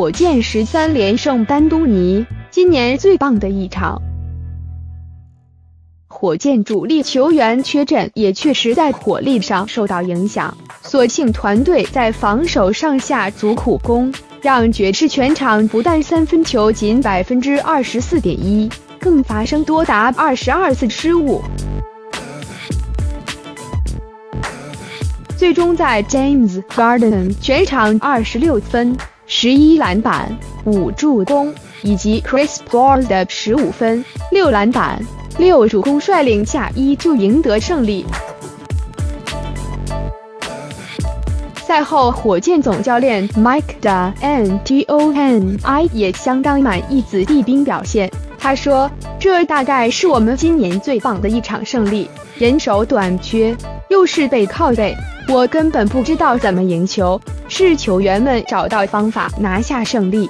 火箭十三连胜丹东尼，今年最棒的一场。火箭主力球员缺阵，也确实在火力上受到影响。所幸团队在防守上下足苦功，让爵士全场不但三分球仅百分之二十四点一，更发生多达二十二次失误。最终在 James Garden 全场二十六分、十一篮板、五助攻，以及 Chris Paul 的十五分、六篮板。六主攻率领下，依旧赢得胜利。赛后，火箭总教练 Mike d n t o n i 也相当满意子弟兵表现。他说：“这大概是我们今年最棒的一场胜利。人手短缺，又是背靠背，我根本不知道怎么赢球，是球员们找到方法拿下胜利。”